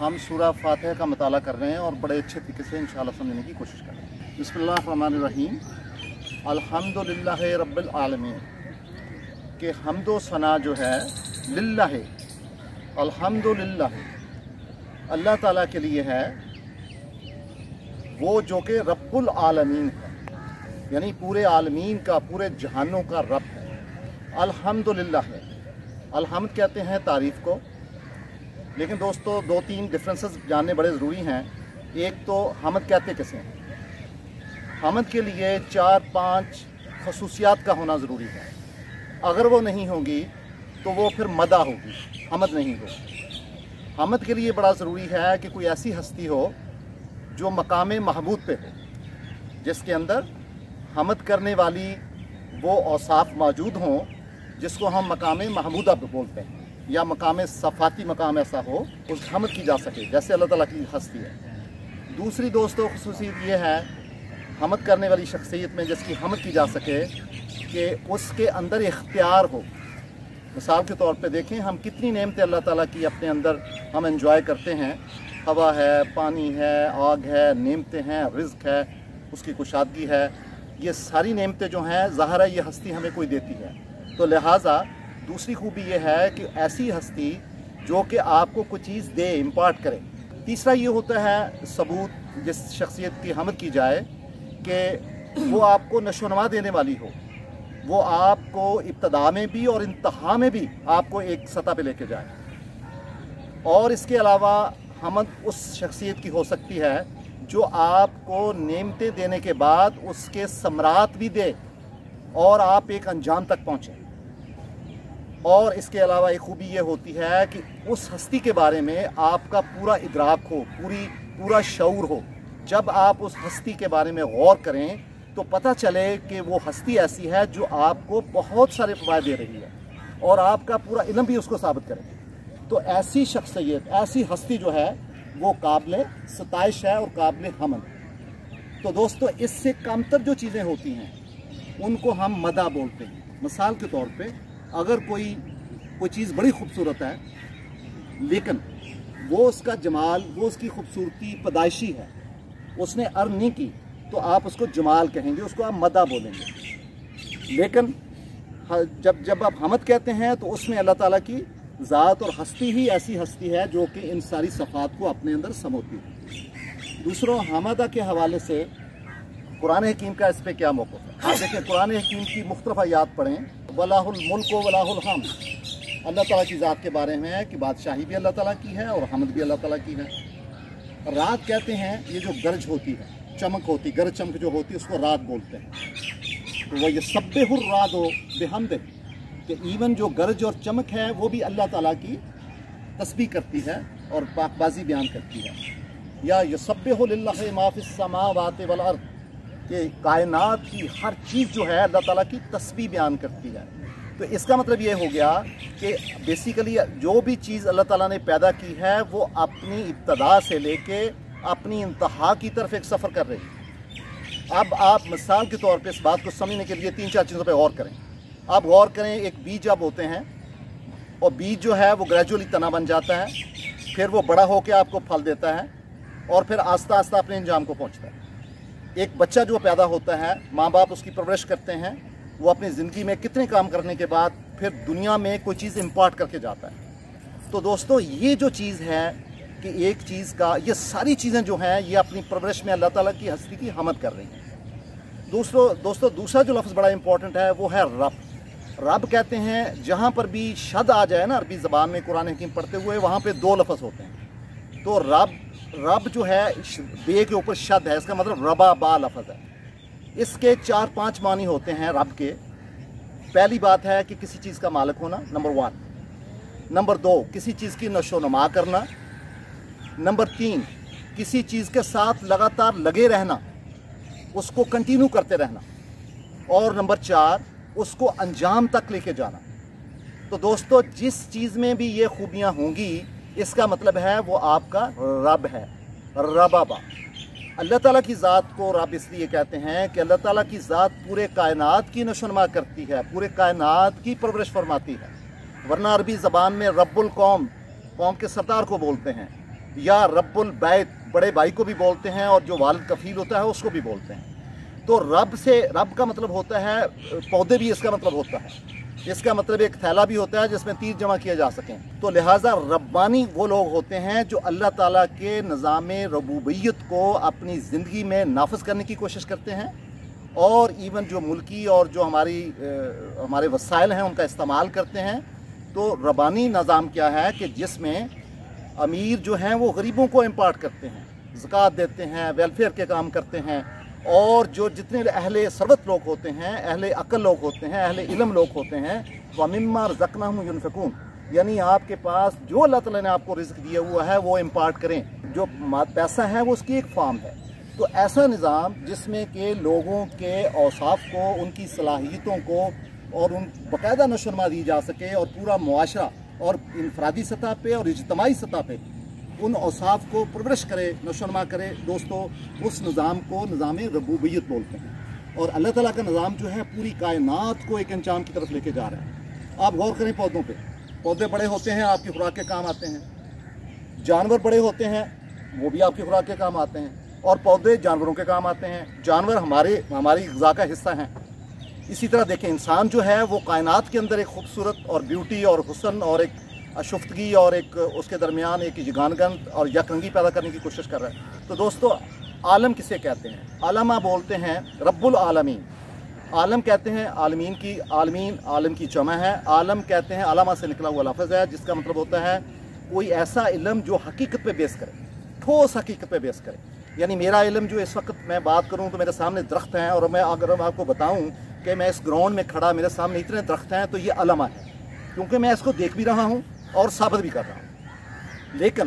ہم سورہ فاتحہ کا مطالعہ کر رہے ہیں اور بڑے اچھے طریقے سے انشاءاللہ سمجھنے کی کوشش کر رہے ہیں۔ بسم اللہ الرحمن الرحیم۔ الحمدللہ رب العالمین۔ کہ حمد و ثنا جو ہے، للہ۔ الحمدللہ۔ اللہ تعالیٰ کے لیے ہے وہ جو کہ رب العالمین ہے۔ یعنی پورے عالمین کا، پورے جہانوں کا رب ہے۔ الحمدللہ۔ ہے الحمد کہتے ہیں تعریف کو۔ لیکن دوستو، دو تین ڈفرینسز جاننے بڑے ضروری ہیں۔ ایک تو حمد کہتے کسے ہیں؟ حمد کے لیے چار پانچ خصوصیات کا ہونا ضروری ہے۔ اگر وہ نہیں ہوگی تو وہ پھر مدہ ہوگی حمد نہیں ہوگی۔ حمد کے لیے بڑا ضروری ہے کہ کوئی ایسی ہستی ہو جو مقام محمود پہ ہو، جس کے اندر حمد کرنے والی وہ اوصاف موجود ہوں، جس کو ہم مقام محمودہ پہ بولتے ہیں۔ یا مقام صفاتی مقام ایسا ہو، اس حمد کی جا سکے، جیسے اللہ تعالیٰ کی ہستی ہے۔ دوسری دوستو خصوصیت یہ ہے، حمد کرنے والی شخصیت میں جس کی حمد کی جا سکے کہ اس کے اندر اختیار ہو۔ مثال کے طور پہ دیکھیں، ہم کتنی نعمتیں اللہ تعالیٰ کی اپنے اندر ہم انجوائے کرتے ہیں۔ ہوا ہے، پانی ہے، آگ ہے، نعمتیں ہیں، رزق ہے، اس کی کشادگی ہے۔ یہ ساری نعمتیں جو ہیں، ظاہر ہے یہ ہستی ہمیں کوئی دیتی ہے۔ تو لہٰذا دوسری خوبی یہ ہے کہ ایسی ہستی جو کہ آپ کو کوئی چیز دے امپارٹ کرے۔ تیسرا یہ ہوتا ہے ثبوت، جس شخصیت کی حمد کی جائے کہ وہ آپ کو نشو و نما دینے والی ہو۔ وہ آپ کو ابتدا میں بھی اور انتہا میں بھی آپ کو ایک سطح پہ لے کے جائے۔ اور اس کے علاوہ حمد اس شخصیت کی ہو سکتی ہے جو آپ کو نعمتیں دینے کے بعد اس کے ثمرات بھی دے اور آپ ایک انجام تک پہنچیں اور اس کے علاوہ ایک خوبی یہ ہوتی ہے کہ اس ہستی کے بارے میں آپ کا پورا ادراک ہو، پوری، پورا شعور ہو۔ جب آپ اس ہستی کے بارے میں غور کریں تو پتہ چلے کہ وہ ہستی ایسی ہے جو آپ کو بہت سارے فوائد دے رہی ہے اور آپ کا پورا علم بھی اس کو ثابت کرے تو ایسی شخصیت، ایسی ہستی جو ہے، وہ قابل ستائش ہے اور قابل حمل۔ تو دوستو، اس سے کم تر جو چیزیں ہوتی ہیں، ان کو ہم مدہ بولتے ہیں۔ مثال کے طور پہ اگر کوئی کوئی چیز بڑی خوبصورت ہے، لیکن وہ اس کا جمال، وہ اس کی خوبصورتی، پیدائشی ہے، اس نے ارن نہیں کی، تو آپ اس کو جمال کہیں گے، اس کو آپ مدہ بولیں گے۔ لیکن جب جب آپ حمد کہتے ہیں، تو اس میں اللہ تعالیٰ کی ذات اور ہستی ہی ایسی ہستی ہے جو کہ ان ساری صفات کو اپنے اندر سموتی ہے۔ دوسروں، حمدہ کے حوالے سے قرآن حکیم کا اس پہ کیا موقف ہے؟ آپ دیکھیں، قرآن حکیم کی مختلف آیات پڑھیں۔ ولاح الملک و ولاح الحم اللہ تعالیٰ کی ذات کے بارے میں ہے کہ بادشاہی بھی اللہ تعالیٰ کی ہے اور حمد بھی اللہ تعالیٰ کی ہے۔ رات کہتے ہیں یہ جو گرج ہوتی ہے، چمک ہوتی، گرج چمک جو ہوتی ہے، اس کو رات بولتے ہیں۔ تو وہ یہ سب الرات ہو بحمد کہ ایون جو گرج اور چمک ہے، وہ بھی اللہ تعالیٰ کی تسبیح کرتی ہے اور پاک بازی بیان کرتی ہے۔ یا یہ یسبح للہ ما فی السماوات والارض کہ کائنات کی ہر چیز جو ہے اللہ تعالیٰ کی تسبیح بیان کرتی ہے۔ تو اس کا مطلب یہ ہو گیا کہ بیسیکلی جو بھی چیز اللہ تعالیٰ نے پیدا کی ہے، وہ اپنی ابتدا سے لے کے اپنی انتہا کی طرف ایک سفر کر رہی ہے۔ اب آپ مثال کے طور پہ اس بات کو سمجھنے کے لیے تین چار چیزوں پہ غور کریں۔ آپ غور کریں، ایک بیج اب ہوتے ہیں اور بیج جو ہے وہ گریجولی تنا بن جاتا ہے، پھر وہ بڑا ہو کے آپ کو پھل دیتا ہے اور پھر آہستہ آہستہ اپنے انجام کو پہنچتا ہے۔ ایک بچہ جو پیدا ہوتا ہے، ماں باپ اس کی پرورش کرتے ہیں، وہ اپنی زندگی میں کتنے کام کرنے کے بعد پھر دنیا میں کوئی چیز امپارٹ کر کے جاتا ہے۔ تو دوستو، یہ جو چیز ہے کہ ایک چیز کا، یہ ساری چیزیں جو ہیں، یہ اپنی پرورش میں اللہ تعالیٰ کی ہستی کی حمد کر رہی ہیں۔ دوستو دوستو، دوسرا جو لفظ بڑا امپورٹنٹ ہے، وہ ہے رب۔ رب کہتے ہیں، جہاں پر بھی شد آ جائے نا، عربی زبان میں قرآن حکیم پڑھتے ہوئے، وہاں پہ دو لفظ ہوتے ہیں۔ تو رب رب جو ہے بے کے اوپر شد ہے، اس کا مطلب ربا با لفظ ہے۔ اس کے چار پانچ معنی ہوتے ہیں رب کے۔ پہلی بات ہے کہ کسی چیز کا مالک ہونا، نمبر ون نمبر دو، کسی چیز کی نشو و نما کرنا۔ نمبر تین، کسی چیز کے ساتھ لگاتار لگے رہنا، اس کو کنٹینیو کرتے رہنا۔ اور نمبر چار، اس کو انجام تک لے کے جانا۔ تو دوستو، جس چیز میں بھی یہ خوبیاں ہوں گی اس کا مطلب ہے وہ آپ کا رب ہے، ربابا۔ اللہ تعالیٰ کی ذات کو رب اس لیے کہتے ہیں کہ اللہ تعالیٰ کی ذات پورے کائنات کی نشنما کرتی ہے، پورے کائنات کی پرورش فرماتی ہے۔ ورنہ عربی زبان میں رب القوم، قوم کے سردار کو بولتے ہیں۔ یا رب البیت، بڑے بھائی کو بھی بولتے ہیں اور جو والد کفیل ہوتا ہے اس کو بھی بولتے ہیں۔ تو رب سے، رب کا مطلب ہوتا ہے، پودے بھی اس کا مطلب ہوتا ہے۔ اس کا مطلب ایک تھیلا بھی ہوتا ہے جس میں تیر جمع کیا جا سکیں۔ تو لہٰذا ربانی وہ لوگ ہوتے ہیں جو اللہ تعالیٰ کے نظام ربوبیت کو اپنی زندگی میں نافذ کرنے کی کوشش کرتے ہیں اور ایون جو ملکی اور جو ہماری ہمارے وسائل ہیں ان کا استعمال کرتے ہیں۔ تو ربانی نظام کیا ہے کہ جس میں امیر جو ہیں وہ غریبوں کو امپارٹ کرتے ہیں، زکوٰۃ دیتے ہیں ویلفیئر کے کام کرتے ہیں۔ اور جو جتنے اہل ثروت لوگ ہوتے ہیں، اہل عقل لوگ ہوتے ہیں، اہل علم لوگ ہوتے ہیں، وہ ممار زکن یونفکون یعنی آپ کے پاس جو اللہ تعالیٰ نے آپ کو رزق دیا ہوا ہے، وہ امپارٹ کریں۔ جو پیسہ ہے، وہ اس کی ایک فارم ہے۔ تو ایسا نظام جس میں کہ لوگوں کے اوصاف کو، ان کی صلاحیتوں کو اور ان باقاعدہ نشرما دی جا سکے اور پورا معاشرہ اور انفرادی سطح پہ اور اجتماعی سطح پہ ان اوصاف کو پرورش کرے، نشرما کرے۔ دوستو، اس نظام کو نظام ربوبیت بولتے ہیں۔ اور اللہ تعالیٰ کا نظام جو ہے، پوری کائنات کو ایک انجام کی طرف لے کے جا رہا ہے۔ آپ غور کریں پودوں پہ۔ پودے بڑے ہوتے ہیں، آپ کی خوراک کے کام آتے ہیں۔ جانور بڑے ہوتے ہیں، وہ بھی آپ کی خوراک کے کام آتے ہیں۔ اور پودے جانوروں کے کام آتے ہیں۔ جانور ہمارے، ہماری غذا کا حصہ ہیں۔ اسی طرح دیکھیں، انسان جو ہے، وہ کائنات کے اندر ایک خوبصورت اور بیوٹی اور حسن اور ایک اشفتگی اور ایک اس کے درمیان ایک جگان گند اور یک رنگی پیدا کرنے کی کوشش کر رہا ہے۔ تو دوستو، عالم کسے کہتے ہیں؟ عالمہ بولتے ہیں رب العالمین۔ عالم کہتے ہیں عالمین کی عالمین، عالم کی جمع ہے۔ عالم کہتے ہیں علامہ سے نکلا ہوا لفظ ہے، جس کا مطلب ہوتا ہے کوئی ایسا علم جو حقیقت پہ بیس کرے، ٹھوس حقیقت پہ بیس کرے۔ یعنی میرا علم جو اس وقت میں بات کروں تو میرے سامنے درخت ہیں اور میں اگر میں آپ کو بتاؤں کہ میں اس گراؤنڈ میں کھڑا، میرے سامنے اتنے درخت ہیں تو یہ علامہ ہے کیونکہ میں اس کو دیکھ بھی رہا ہوں اور ثابت بھی کر رہا ہوں۔ لیکن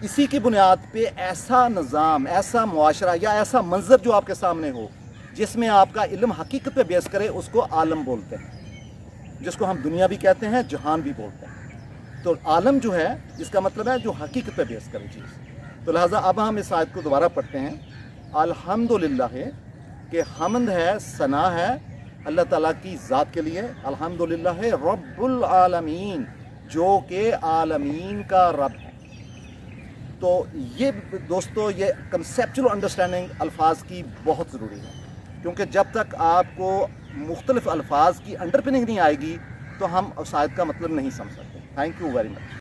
اسی کی بنیاد پہ ایسا نظام، ایسا معاشرہ یا ایسا منظر جو آپ کے سامنے ہو، جس میں آپ کا علم حقیقت پہ بیس کرے، اس کو عالم بولتے ہیں، جس کو ہم دنیا بھی کہتے ہیں، جہان بھی بولتے ہیں۔ تو عالم جو ہے، اس کا مطلب ہے جو حقیقت پہ بیس کرے چیز۔ تو لہٰذا اب ہم اس آیت کو دوبارہ پڑھتے ہیں۔ الحمد للہ کہ حمد ہے، ثنا ہے، اللہ تعالیٰ کی ذات کے لیے۔ الحمد للہ رب العالمین۔ جو کہ عالمین کا رب ہے۔ تو یہ دوستو، یہ کنسیپچل انڈرسٹینڈنگ الفاظ کی بہت ضروری ہے۔ کیونکہ جب تک آپ کو مختلف الفاظ کی انڈرپننگ نہیں آئے گی، تو ہم شاید کا مطلب نہیں سمجھ سکتے۔ Thank you very much